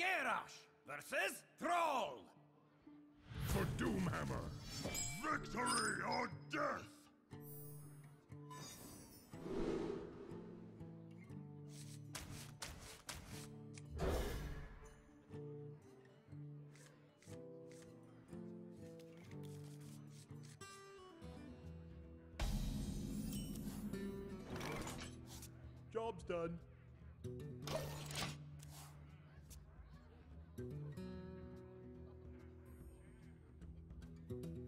Garrosh versus Thrall. For Doomhammer, victory or death! Job's done. Thank you.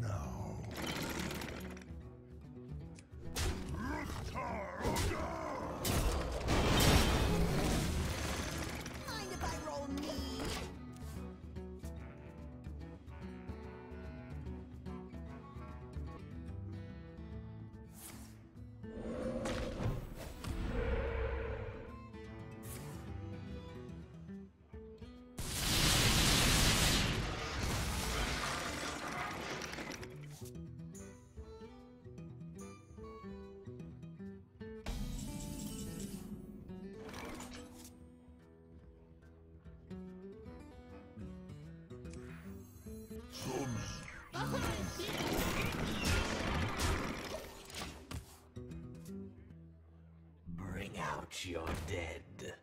Now... Bring out your dead.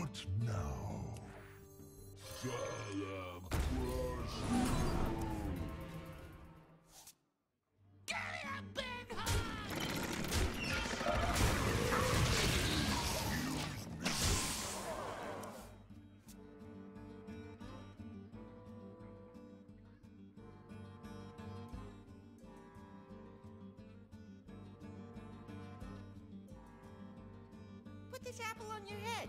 What now? Put this apple on your head.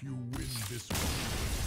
You win this one.